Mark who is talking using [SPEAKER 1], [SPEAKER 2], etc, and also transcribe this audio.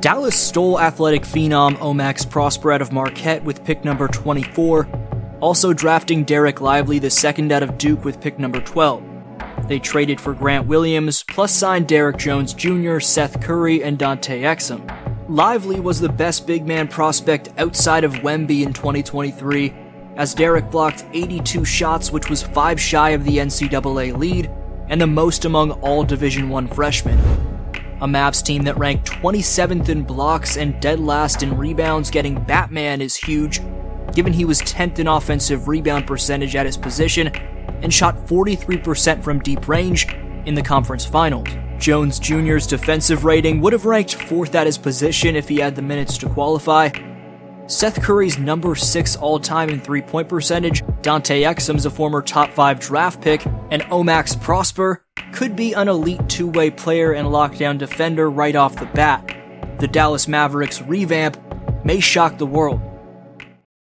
[SPEAKER 1] Dallas stole athletic phenom Omax Prosper out of Marquette with pick number 24, also drafting Dereck Lively the second out of Duke with pick number 12. They traded for Grant Williams, plus signed Derrick Jones Jr., Seth Curry, and Dante Exum. Lively was the best big man prospect outside of Wemby in 2023, as Dereck blocked 82 shots, which was five shy of the NCAA lead, and the most among all Division I freshmen. A Mavs team that ranked 27th in blocks and dead last in rebounds, getting Batman is huge, given he was 10th in offensive rebound percentage at his position and shot 43% from deep range in the conference finals. Jones Jr.'s defensive rating would have ranked fourth at his position if he had the minutes to qualify. Seth Curry's number 6 all time in three point percentage, Dante Exum's a former top 5 draft pick, and Omax Prosper could be an elite two way player and lockdown defender right off the bat. The Dallas Mavericks revamp may shock the world.